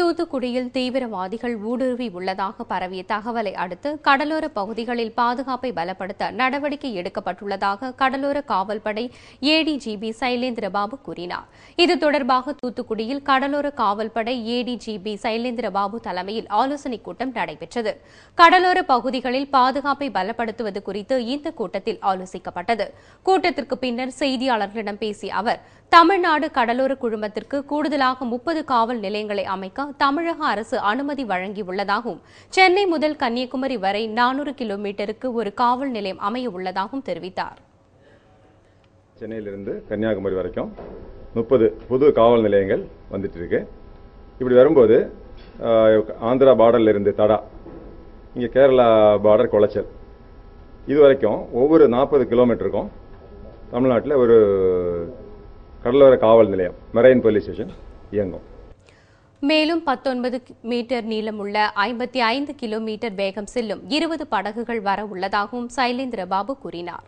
தூத்துக்குடியில் தீவிரவாதிகள் ஊடுருவி உள்ளதாக பரவிய தகவலை அடுத்து கடலோர பகுதிகளில் பாதுகாப்பை பலப்படுத்த நடவடிக்கை எடுக்கப்பட்டுள்ளதாக கடலோர காவல்படை ஏடிஜிபி சைலேந்திரபாபு கூறினார். இது தொடர்பாக தூத்துக்குடியில் கடலோர காவல்படை ஏடிஜிபி சைலேந்திரபாபு தலைமையில் ஆலோசனைக் கூட்டம் நடைபெற்றது. கடலோர பகுதிகளில் பாதுகாப்பை பலப்படுத்துவது குறித்து இந்த கூட்டத்தில் ஆலோசிக்கப்பட்டது. கூட்டத்திற்கு பின்னர் செய்தியாளர்களிடம் பேசிய அவர் தமிழ்நாடு கடலோர குழுமத்திற்கு கூடுதலாக முப்பது காவல் நிலையங்களை அமைக்க தமிழக அரசு அனுமதி வழங்கியுள்ளதாகவும் சென்னை முதல் கன்னியாகுமரி வரை நானூறு கிலோமீட்டருக்கு ஒரு காவல் நிலையம் அமைய உள்ளதாகவும் தெரிவித்தார். சென்னையிலிருந்து கன்னியாகுமரி வரைக்கும் முப்பது புது காவல் நிலையங்கள் வந்துட்டு இருக்கு இப்படி வரும்போது ஆந்திரா பார்டர்ல இருந்து தடா இங்கே கேரளா பார்டர் குளச்சல். இது வரைக்கும் ஒவ்வொரு நாற்பது கிலோமீட்டருக்கும் தமிழ்நாட்டில் ஒரு கடலோர காவல் நிலையம் மெரைன் போலீஸ் ஸ்டேஷன் இயங்கும். மேலும் பத்தொன்பது மீட்டர் நீளமுள்ள ஐம்பத்தி ஐந்து கிலோமீட்டர் வேகம் செல்லும் இருபது படகுகள் வர உள்ளதாகவும் சைலேந்திரபாபு கூறினார்.